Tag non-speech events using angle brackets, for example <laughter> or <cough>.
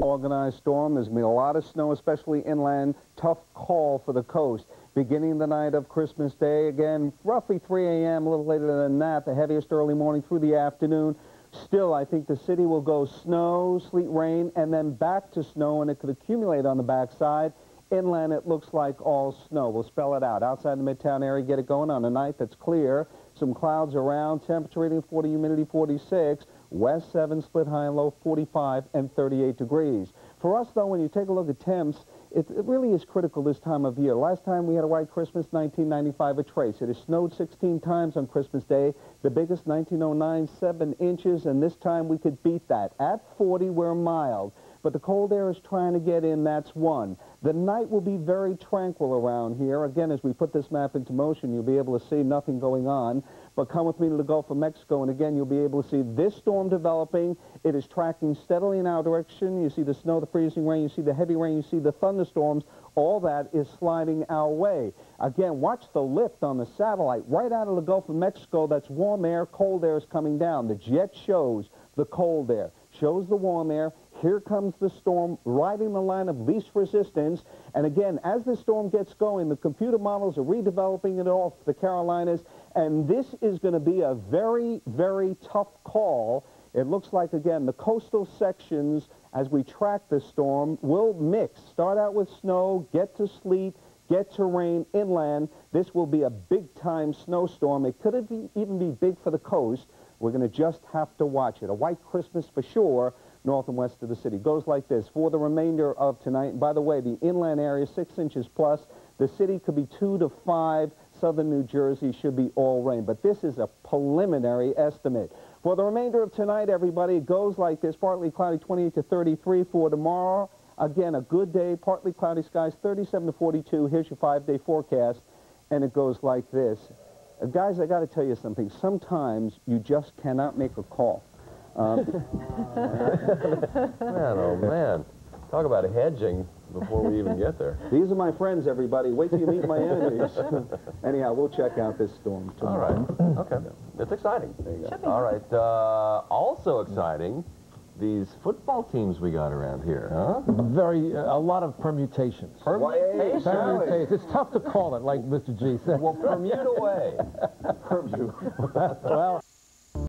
Organized storm. There's going to be a lot of snow, especially inland. Tough call for the coast. Beginning the night of Christmas Day, again, roughly 3 a.m., a little later than that, the heaviest early morning through the afternoon. Still, I think the city will go snow, sleet, rain, and then back to snow, and it could accumulate on the backside. Inland, it looks like all snow. We'll spell it out. Outside the Midtown area, get it going on a night that's clear. Some clouds around, temperature reading 40, humidity 46. West 7, split high and low 45 and 38 degrees. For us, though, when you take a look at temps, it, it, really is critical this time of year. Last time we had a white Christmas, 1995, a trace. It has snowed 16 times on Christmas Day, the biggest 1909, 7 inches, and this time we could beat that. At 40, we're mild, but the cold air is trying to get in, that's one. The night will be very tranquil around here. Again, as we put this map into motion, you'll be able to see nothing going on. But come with me to the Gulf of Mexico, and again, you'll be able to see this storm developing. It is tracking steadily in our direction. You see the snow, the freezing rain, you see the heavy rain, you see the thunderstorms. All that is sliding our way. Again, watch the lift on the satellite right out of the Gulf of Mexico. That's warm air, cold air is coming down. The jet shows the cold air, shows the warm air. Here comes the storm, riding the line of least resistance. And again, as the storm gets going, the computer models are redeveloping it off the Carolinas. And this is going to be a very, very tough call. It looks like, again, the coastal sections, as we track this storm, will mix. Start out with snow, get to sleet, get to rain inland. This will be a big-time snowstorm. It could even be big for the coast. We're going to just have to watch it. A white Christmas for sure, north and west of the city. Goes like this. For the remainder of tonight, by the way, the inland area, six inches plus. The city could be two to five. Southern New Jersey should be all rain. But this is a preliminary estimate. For the remainder of tonight, everybody, it goes like this. Partly cloudy, 28 to 33 for tomorrow. Again, a good day, partly cloudy skies, 37 to 42. Here's your five-day forecast, and it goes like this. Uh, guys, I got to tell you something. Sometimes you just cannot make a call. Um, <laughs> man, oh man. Talk about hedging before we even get there. These are my friends, everybody. Wait till you meet my enemies. <laughs> Anyhow, we'll check out this storm tomorrow. All right. Okay. It's exciting. All right. Uh, also exciting, these football teams we got around here, huh? Very, uh, a lot of permutations. Permutations? Permutations. It's tough to call it, like Mr. G said. Well, permute away. Permute. <laughs> well...